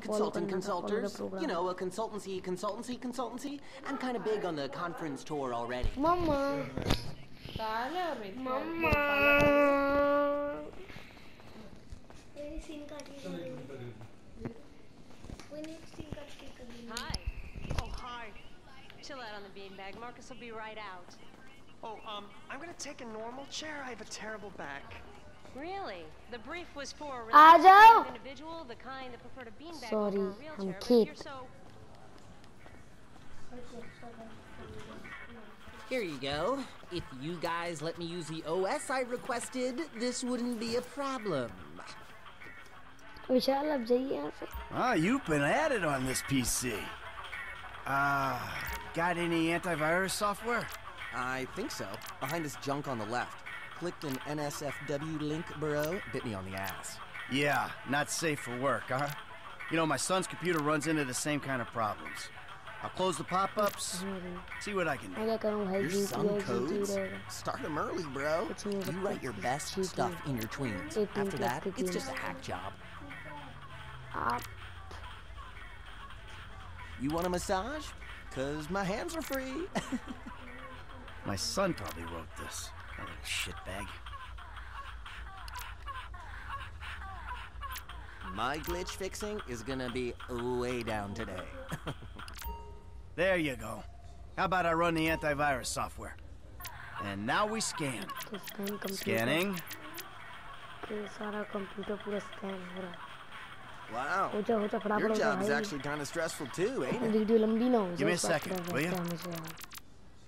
Consulting, consultants, you know, a consultancy, consultancy, consultancy. I'm kind of big on the conference tour already. Mama. Mama. Hi. Oh, hi. Chill out on the beanbag. Marcus will be right out. Oh, um, I'm gonna take a normal chair. I have a terrible back. Really? The brief was for a uh really जाओ। kind of individual, the kind that preferred a beanbag Sorry, over a wheelchair. हम but you're खेत। so Here you go. If you guys let me use the OS I requested, this wouldn't be a problem. विशाल अब जाइए यहाँ से Ah, you've been at it on this PC. Uh, got any antivirus software? I think so. Behind this junk on the left. clicked an NSFW link, bro, bit me on the ass. Yeah, not safe for work, huh? You know, my son's computer runs into the same kind of problems. I'll close the pop-ups, see what I can do. Your son codes? Start them early, bro. You write your best stuff in your tweens. After that, it's just a hack job. You want a massage? Cause my hands are free. my son probably wrote this. Shitbag. My glitch fixing is gonna be way down today. there you go. How about I run the antivirus software? And now we scan. scan Scanning. Wow. Your job is actually kind of stressful too, ain't it? Give me a second, will you?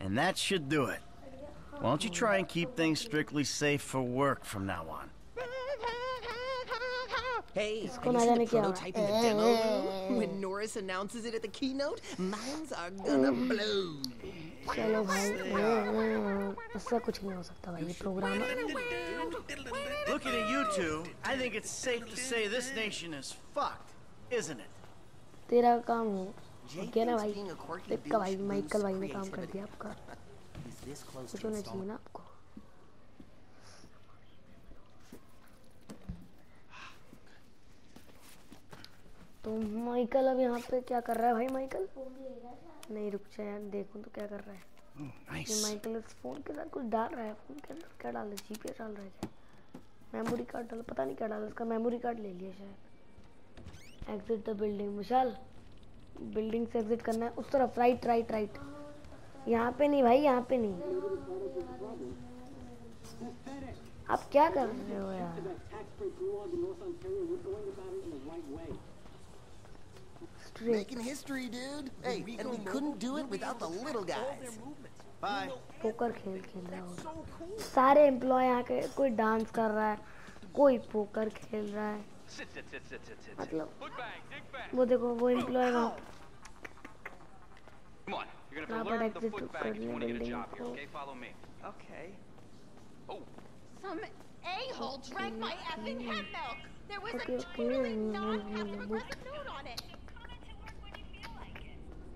And that should do it. Why don't you try and keep things strictly safe for work from now on? Hey, इसको have ना you seen जाने the क्या prototype in the demo room? When Norris announces it at the keynote, minds are gonna blow. चलो भाई हाँ, इससे कुछ नहीं हो सकता भाई ये programmer Looking at you two, I think it's safe to say this nation is fucked, isn't it? तेरा काम हो Jay क्या ना thinks भाई being a quirky देख का भाई douche माइकल boosts भाई ने काम कर creativity. दिया आपका He's This close कुछ to installing. ना आपको तो माइकल अब यहाँ पे क्या कर रहा है भाई माइकल? नहीं रुक जा यार देखूँ तो क्या कर रहा है। Oh, ये nice. माइकल इस फ़ोन के साथ कुछ डाल रहा है फ़ोन के अंदर क्या डाल रहा है? जीपीएस डाल रहा है क्या? मेमोरी कार्ड डाल पता नहीं क्या डाला इसका मेमोरी कार्ड ले लिया शायद। Exit the building Vishal. Building से एग्जिट करना है उस तरफ़ राइट राइट राइट यहाँ पे नहीं भाई यहाँ पे नहीं आप क्या कर रहे हो यार. Making history, dude. Hey, and we couldn't do it without the little guys. Bye. Poker खेल खेल रहा हो सारे एम्प्लॉय यहाँ के कोई डांस कर रहा है कोई पोकर खेल रहा है. मतलब. वो देखो वो एम्प्लॉय वहाँ Come on, you're gonna Now, have to but learn the exit foot to bag if you want to get a building job here, info. okay? Follow me. Okay. Oh, Some a-hole drank my effing hemp milk. There was Okay, a okay, totally mm, non-effing mm, aggressive note on it.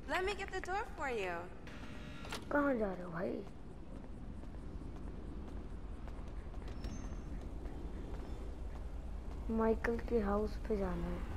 Let me get the door for you. कहाँ जा रहे हो भाई Michael के house पे जाना है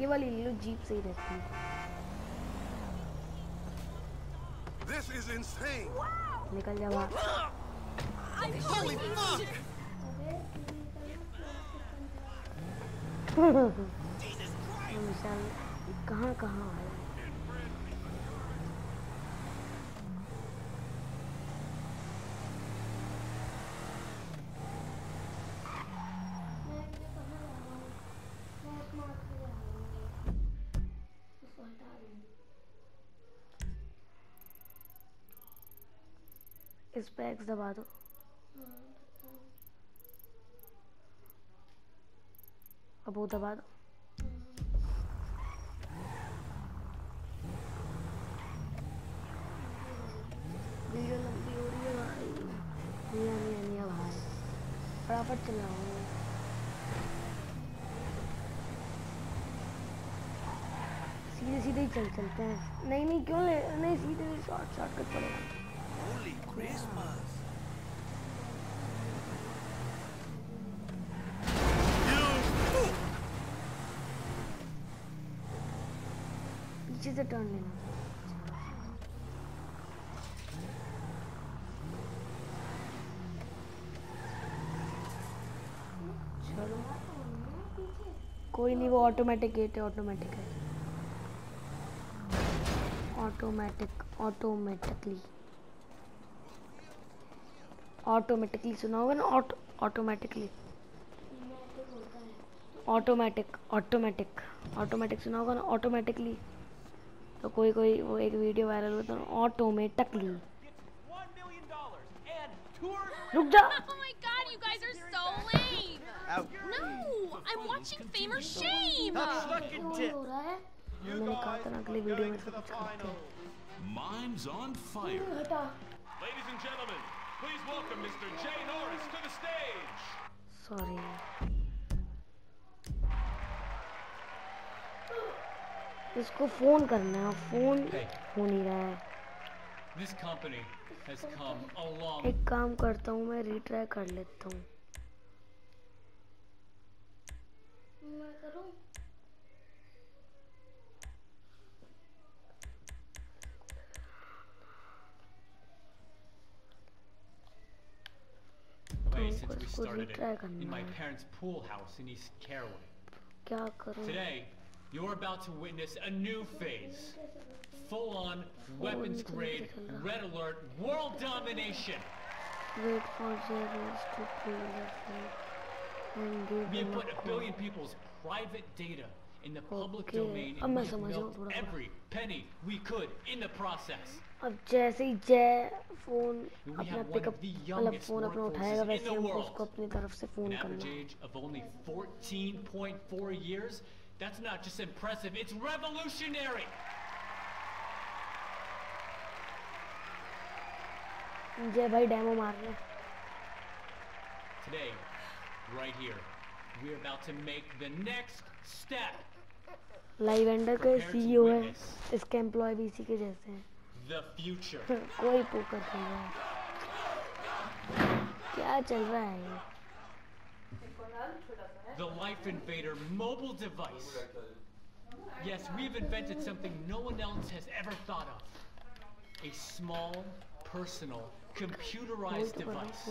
ये वाली ले लो जीप सही रहती है This is insane. निकल जा वहाँ Holy fuck! विशाल कहाँ कहाँ आया इस पे एक्स दबा दो। अब वो दबा दो। वीडियो लंबी हो रही है भाई। मियाँ मियाँ मियाँ भाई। फटाफट चलाओ। सीधे सीधे ही चल चलते हैं। नहीं नहीं क्यों ले नहीं सीधे शॉर्ट शॉर्टकट पड़ेगा। Holy Christmas. पीछे से टर्न लेना। कोई नहीं, वो ऑटोमेटिक गेट है ऑटोमेटिक है। ऑटोमेटिक ऑटोमेटिकली ऑटोमेटिकली सुना होगा ना? Auto automatically automatic automatic automatic सुना होगा ना? ऑटोमेटिकली तो कोई कोई वो एक वीडियो वायरल हुआ था ऑटोमेटिकली रुक जा। Oh! No! I'm watching Fame or Shame! मैंने कहा था ना अगली वीडियो में से कुछ करते हैं। Mine's on fire. Ladies and gentlemen, please welcome Mr. Jay Norris to the stage. Sorry. इसको फ़ोन करना है फ़ोन हो नहीं रहा है This company has come a long एक काम करता हूँ मैं रिट्राई कर लेता हूँ started it in my parents' pool house in East Caraway. Today, you're about to witness a new phase. Full-on, weapons-grade, red alert, world domination! We have put a billion people's private data in the public Okay, domain अब and मैं we've समझ रहा हूँ milked थोड़ा थोड़ा। every penny we could in the process. अब जैसे ही जय फोन We अपना have one pickup of the मतलब youngest फोन अपना workforces उठाएगा in वैसे the हमको world. उसको अपनी तरफ से फोन An average करना है age of only 14.4 years? That's not just impressive, it's revolutionary! जय भाई डेमो मार रहे हैं Today, right here, we're about to make the next step. लाइवेंडर का सीईओ है इसके एम्प्लॉय भी इसी के जैसे हैं कोई पोकर खेल है क्या चल रहा है? The Lifeinvader mobile device. Yes, we've invented something no one else has ever thought of. A small, personal, computerized device.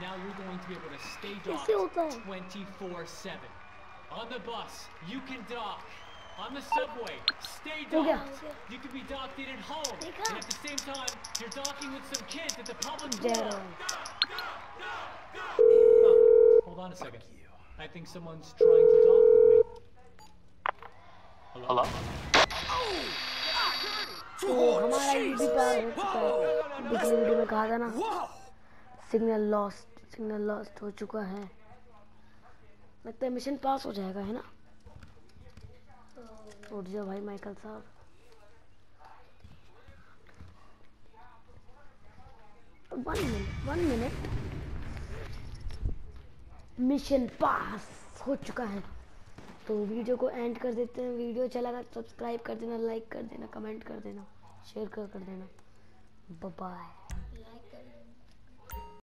Now you're going to be able to stay docked 24-7. On the bus, you can dock. On the subway, stay हो गया। docked. You can be docked in at home. And at the same time, you're docking with some kids at the public जय pool. Ram Oh, hold on a second. I think someone's trying to talk with me. Hello? तो हमारा UP पार हो चुका है पिछली video में कहा था ना सिग्नल लॉस्ट सिग्नल लॉस्ट हो चुका है लगता है मिशन पास हो जाएगा, है ना? उठ जाओ भाई माइकल साहब। One minute one minute mission pass हो चुका है। तो वीडियो को एंड कर देते हैं। वीडियो अच्छा लगा सब्सक्राइब कर देना लाइक कर देना कमेंट कर देना शेयर कर कर देना। बाय